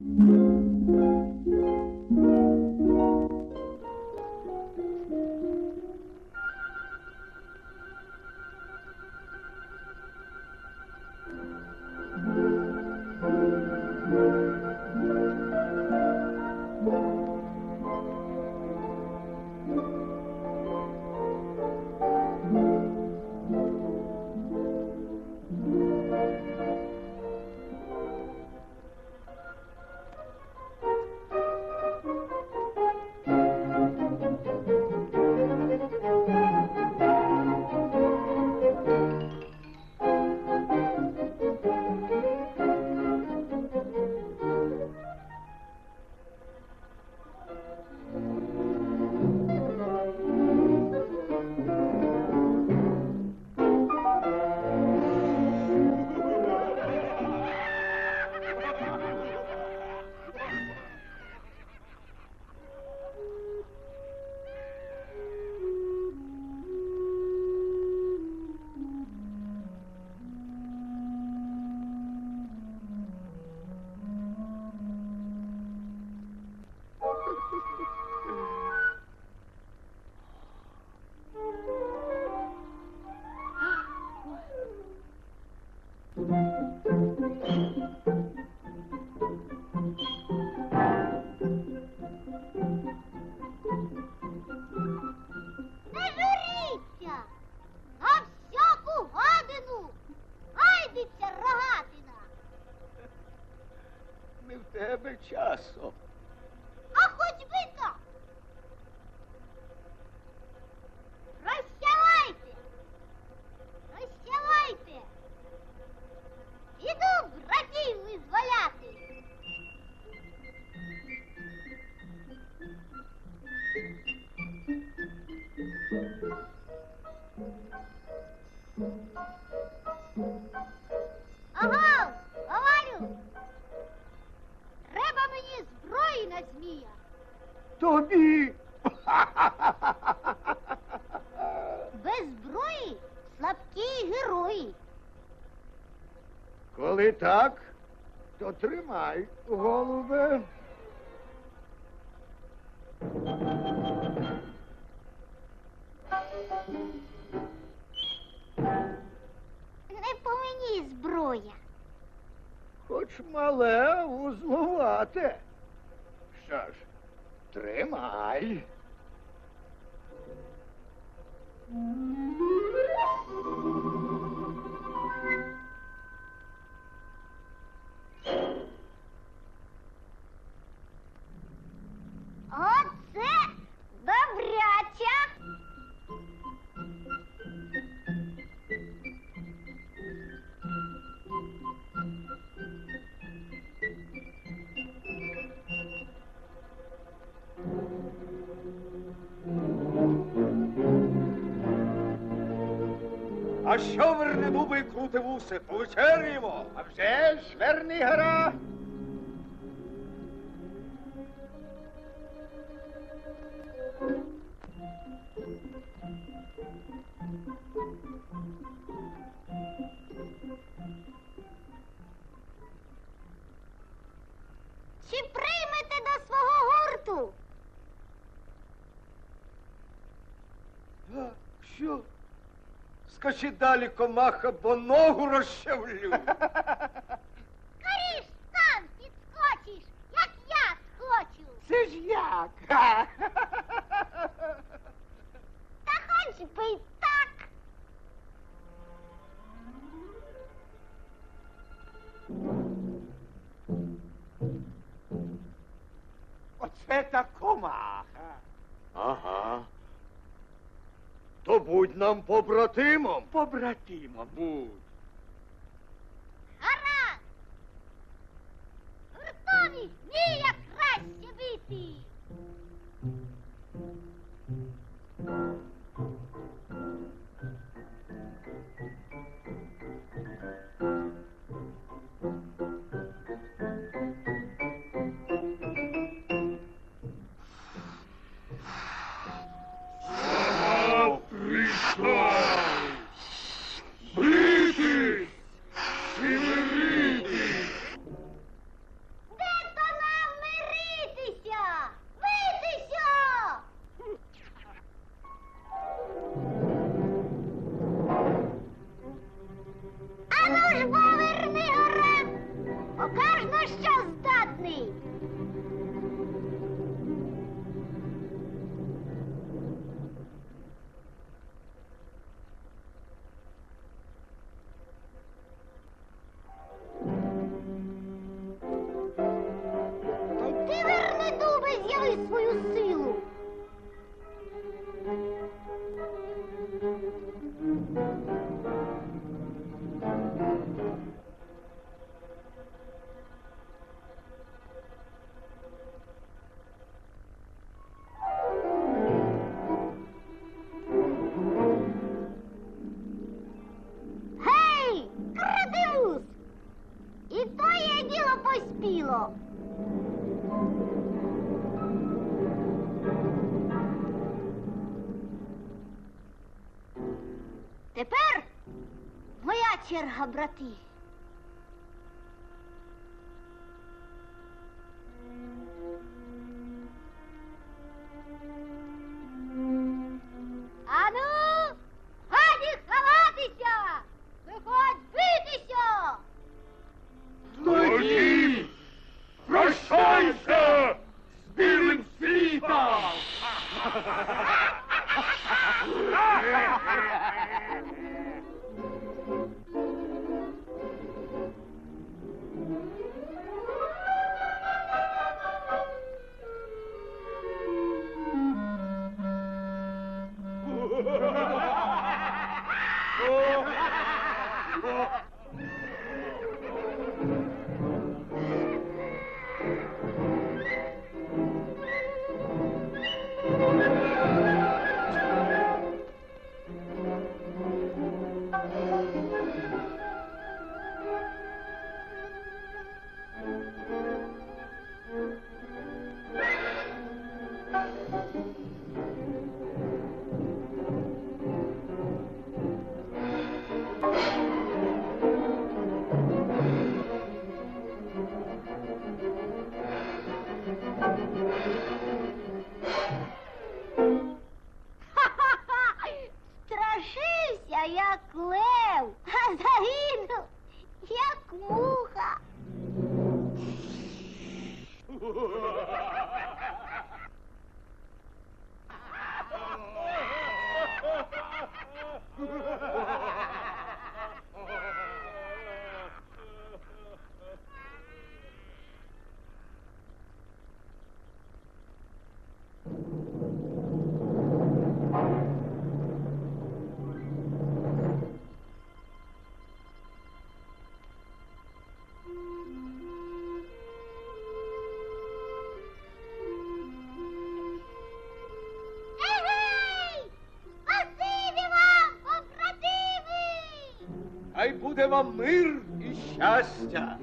Не тебе часу. А хоч би Без зброї слабкі герої. Коли так, то тримай, голубе. Не по мені зброя. Хоч мале узлувате. Що ж, тримай. Hum. А що верне дуби і крути вуси? Повечеряємо. А вже ж, верни гора. Скачи далі, комаха, бо ногу розчавлю. Скоріш сам підскочиш, як я схочу. Це ж як? То будь нам побратимом. Побратимом. Будь. Гаразд! Гуртові вміє краще бити. いそうい черга, брати. Ану, годі ховатися! Виходь битися! Тоді прощайся з білим світом! Хай буде вам мир і щастя!